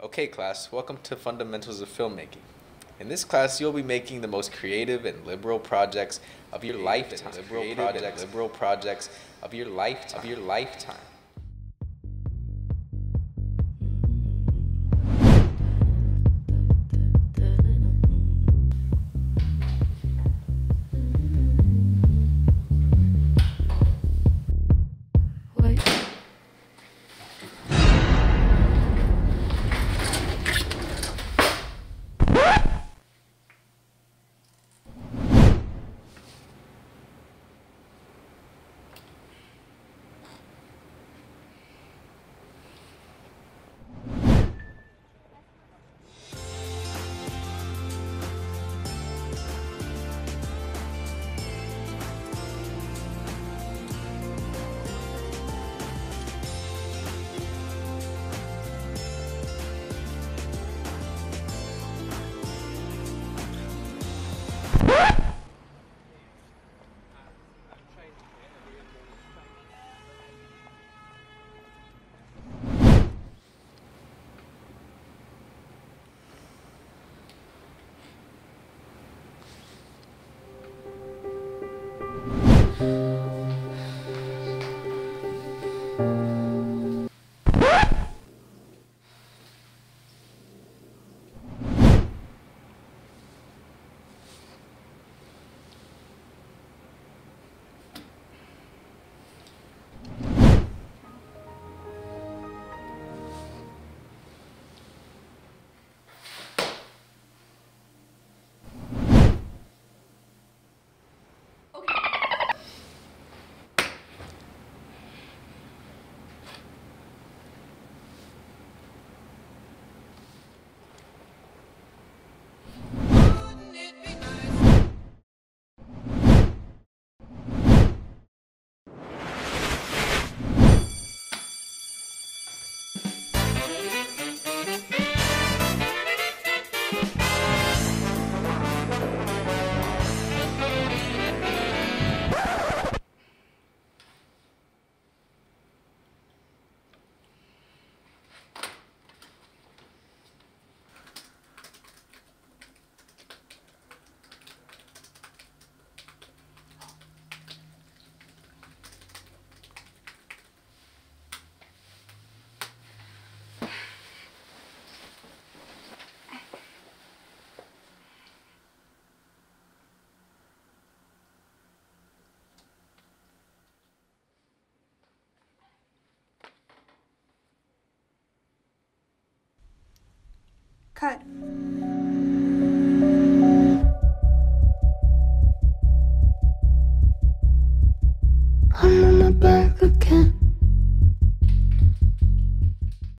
Okay, class, welcome to Fundamentals of Filmmaking. In this class, you'll be making the most creative and liberal projects of your lifetime. Liberal projects, liberal projects of your life, of your lifetime. Cut. I'm on my back again.